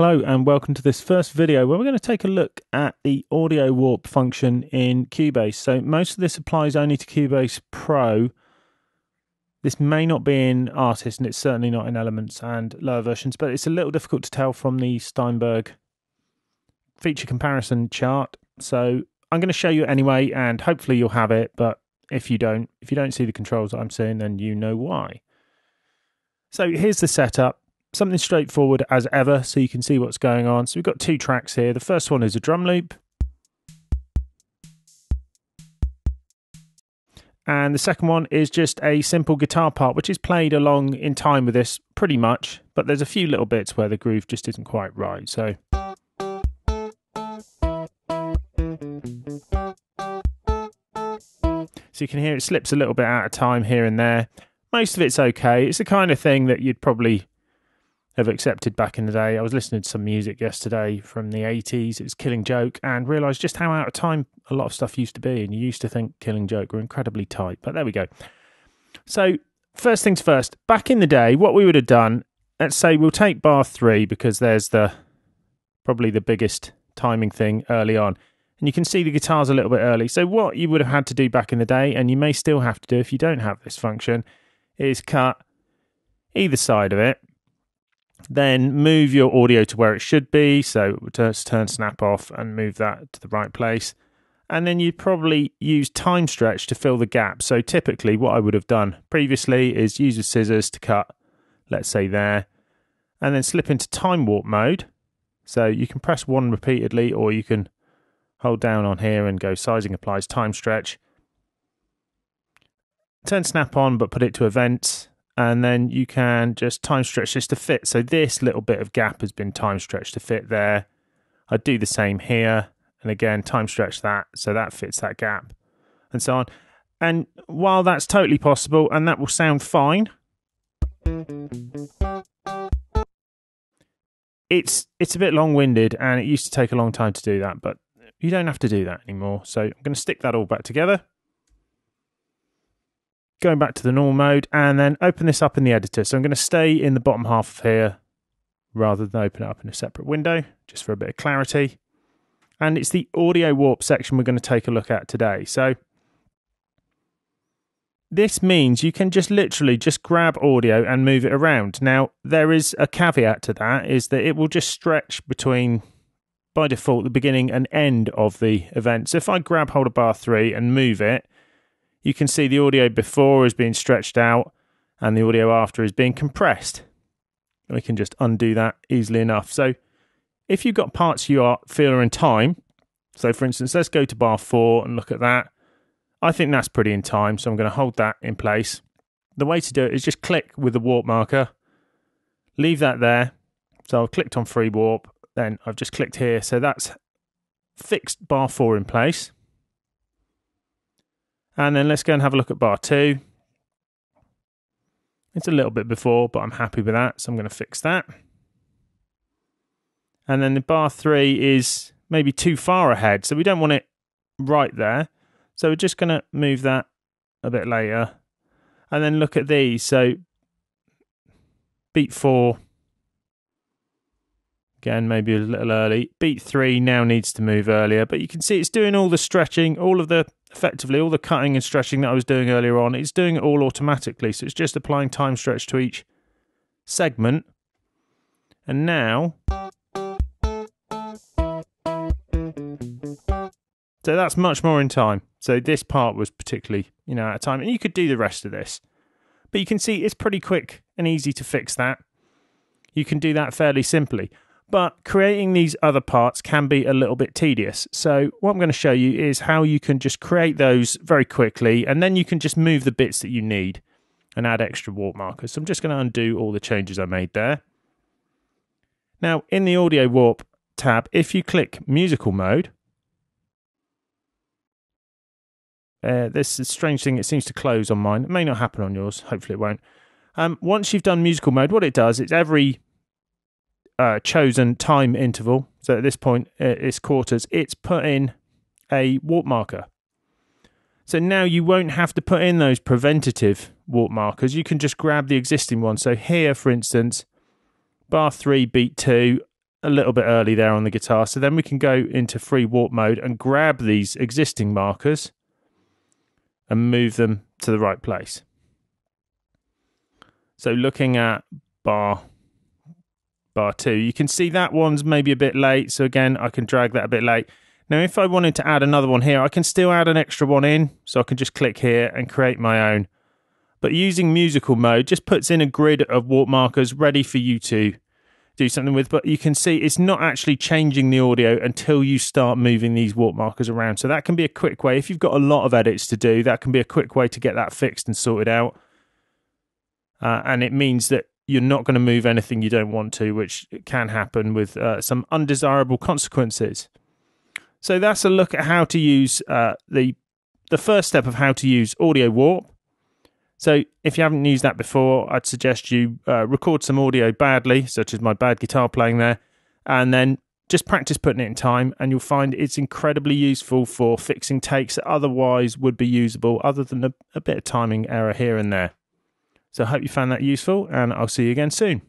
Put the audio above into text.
Hello and welcome to this first video where we're going to take a look at the audio warp function in Cubase. So most of this applies only to Cubase Pro. This may not be in Artist and it's certainly not in Elements and lower versions, but it's a little difficult to tell from the Steinberg feature comparison chart. So I'm going to show you anyway and hopefully you'll have it, but if you don't, if you don't see the controls that I'm seeing, then you know why. So here's the setup something straightforward as ever so you can see what's going on. So we've got two tracks here. The first one is a drum loop. And the second one is just a simple guitar part, which is played along in time with this pretty much, but there's a few little bits where the groove just isn't quite right. So. So you can hear it slips a little bit out of time here and there. Most of it's okay. It's the kind of thing that you'd probably have accepted back in the day. I was listening to some music yesterday from the 80s. It was Killing Joke and realised just how out of time a lot of stuff used to be. And you used to think Killing Joke were incredibly tight. But there we go. So, first things first, back in the day, what we would have done, let's say we'll take bar three because there's the probably the biggest timing thing early on. And you can see the guitars a little bit early. So, what you would have had to do back in the day, and you may still have to do if you don't have this function, is cut either side of it then move your audio to where it should be. So just turn snap off and move that to the right place. And then you'd probably use time stretch to fill the gap. So typically, what I would have done previously is use the scissors to cut, let's say there, and then slip into time warp mode. So you can press one repeatedly, or you can hold down on here and go sizing applies time stretch. Turn snap on, but put it to events and then you can just time stretch this to fit. So this little bit of gap has been time stretched to fit there. I'd do the same here, and again, time stretch that so that fits that gap, and so on. And while that's totally possible, and that will sound fine, it's it's a bit long-winded, and it used to take a long time to do that, but you don't have to do that anymore. So I'm going to stick that all back together going back to the normal mode and then open this up in the editor. So I'm going to stay in the bottom half of here rather than open it up in a separate window, just for a bit of clarity. And it's the audio warp section we're going to take a look at today. So this means you can just literally just grab audio and move it around. Now, there is a caveat to that is that it will just stretch between by default the beginning and end of the event. So if I grab hold of bar 3 and move it, you can see the audio before is being stretched out and the audio after is being compressed. We can just undo that easily enough. So if you've got parts you are feeling in time, so for instance, let's go to bar four and look at that. I think that's pretty in time, so I'm going to hold that in place. The way to do it is just click with the warp marker, leave that there. So I've clicked on free warp, then I've just clicked here. So that's fixed bar four in place. And then let's go and have a look at bar two. It's a little bit before, but I'm happy with that. So I'm going to fix that. And then the bar three is maybe too far ahead. So we don't want it right there. So we're just going to move that a bit later. And then look at these. So beat four. Again, maybe a little early. Beat three now needs to move earlier. But you can see it's doing all the stretching, all of the effectively all the cutting and stretching that I was doing earlier on, it's doing it all automatically. So it's just applying time stretch to each segment. And now. So that's much more in time. So this part was particularly, you know, out of time. And you could do the rest of this. But you can see it's pretty quick and easy to fix that. You can do that fairly simply. But creating these other parts can be a little bit tedious. So, what I'm going to show you is how you can just create those very quickly, and then you can just move the bits that you need and add extra warp markers. So, I'm just going to undo all the changes I made there. Now, in the audio warp tab, if you click musical mode, uh, this is a strange thing, it seems to close on mine. It may not happen on yours, hopefully, it won't. Um, once you've done musical mode, what it does is every uh, chosen time interval, so at this point uh, it's quarters, it's put in a warp marker. So now you won't have to put in those preventative warp markers. You can just grab the existing one. So here, for instance, bar three, beat two, a little bit early there on the guitar. So then we can go into free warp mode and grab these existing markers and move them to the right place. So looking at bar bar two, you can see that one's maybe a bit late. So again, I can drag that a bit late. Now, if I wanted to add another one here, I can still add an extra one in. So I can just click here and create my own. But using musical mode just puts in a grid of warp markers ready for you to do something with. But you can see it's not actually changing the audio until you start moving these warp markers around. So that can be a quick way. If you've got a lot of edits to do, that can be a quick way to get that fixed and sorted out. Uh, and it means that you're not going to move anything you don't want to, which can happen with uh, some undesirable consequences. So that's a look at how to use uh, the the first step of how to use Audio Warp. So if you haven't used that before, I'd suggest you uh, record some audio badly, such as my bad guitar playing there, and then just practice putting it in time, and you'll find it's incredibly useful for fixing takes that otherwise would be usable, other than a, a bit of timing error here and there. So I hope you found that useful, and I'll see you again soon.